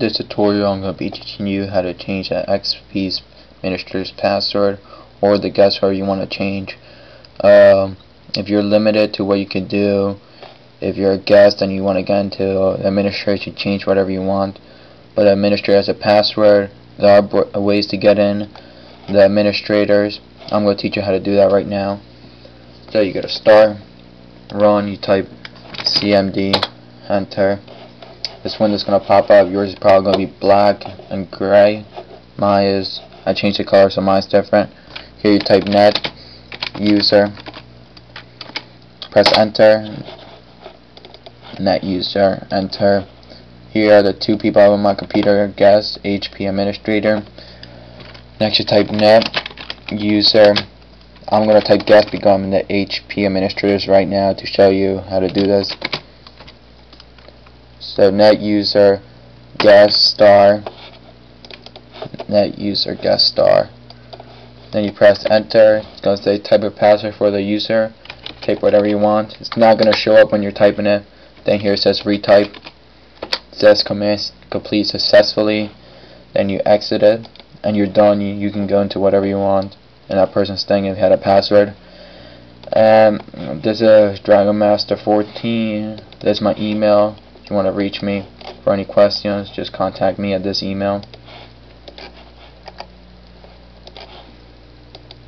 this tutorial I'm going to be teaching you how to change the XP administrator's password or the guest where you want to change. Um, if you're limited to what you can do, if you're a guest and you want to get into the administration, to change whatever you want. But the administrator has a password. There are ways to get in. The administrators, I'm going to teach you how to do that right now. So you go to start, run, you type CMD, enter. This window's going to pop up. Yours is probably going to be black and gray. Mine is, I changed the color so mine's different. Here you type net, user, press enter, net user, enter. Here are the two people on my computer, guest, HP administrator. Next you type net, user. I'm going to type guest because I'm in the HP administrators right now to show you how to do this. So net user guest star net user guest star. Then you press enter. It's going to say type a password for the user. Type whatever you want. It's not going to show up when you're typing it. Then here it says retype. It says command complete successfully. Then you exit it and you're done. You, you can go into whatever you want. And that person's thing if had a password. Um, this is Dragon Master 14. There's my email you want to reach me for any questions, just contact me at this email.